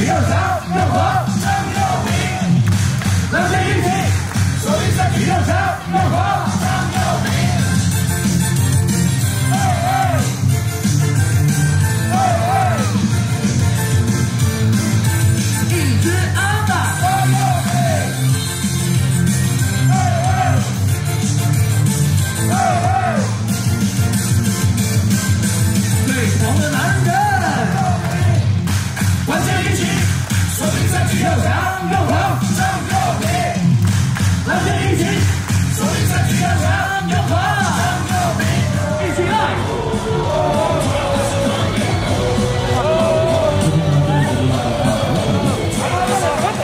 皆さん、ど。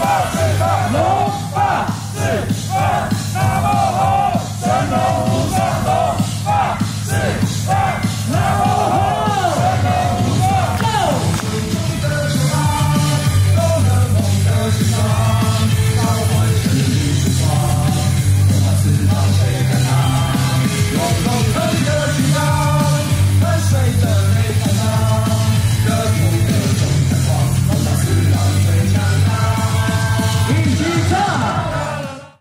Não vamos não vamos, namorou, vamos, não